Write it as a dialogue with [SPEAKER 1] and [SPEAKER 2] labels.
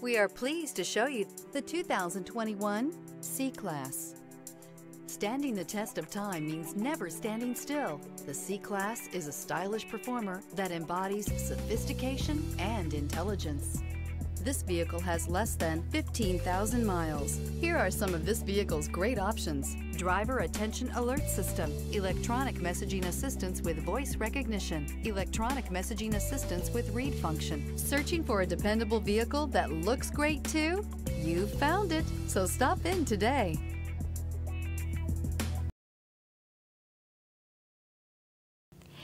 [SPEAKER 1] We are pleased to show you the 2021 C-Class. Standing the test of time means never standing still. The C-Class is a stylish performer that embodies sophistication and intelligence. This vehicle has less than 15,000 miles. Here are some of this vehicle's great options. Driver attention alert system, electronic messaging assistance with voice recognition, electronic messaging assistance with read function. Searching for a dependable vehicle that looks great too? You found it, so stop in today.